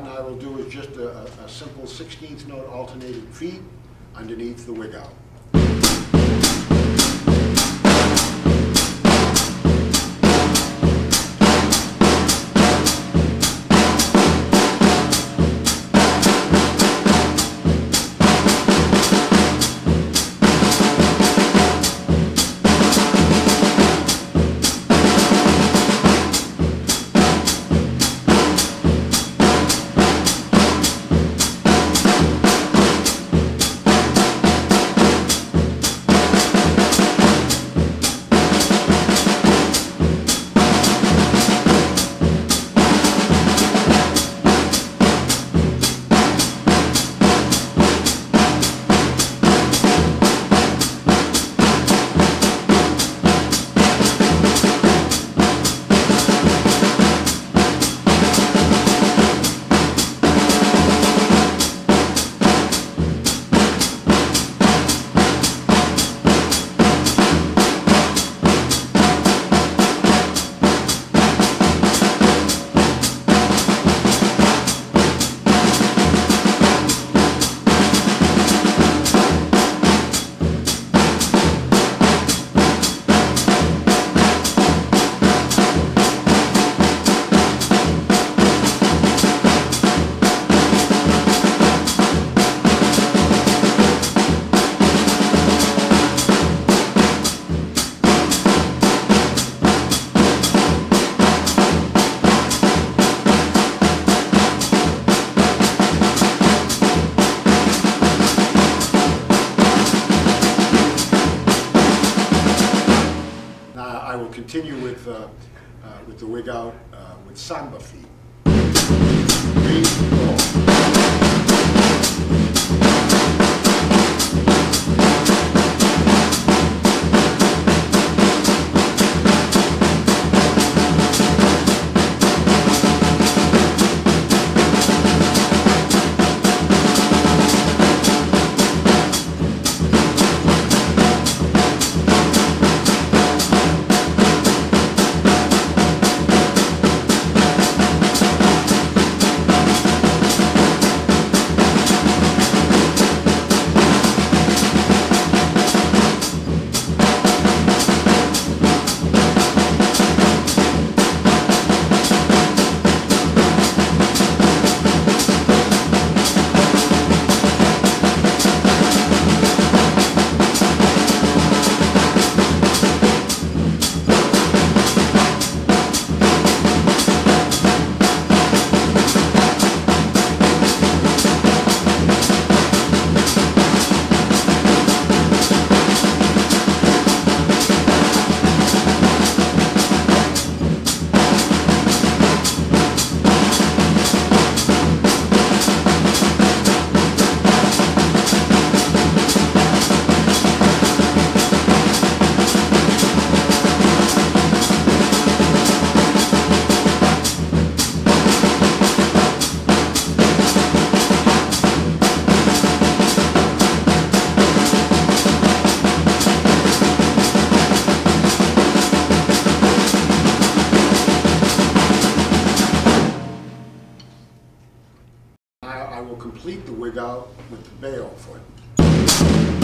And I will do is just a, a- simple 16th note alternating feet underneath the wig out. Continue with, uh, uh, with the wig out uh, with samba feet. complete the wig out with the baião foot.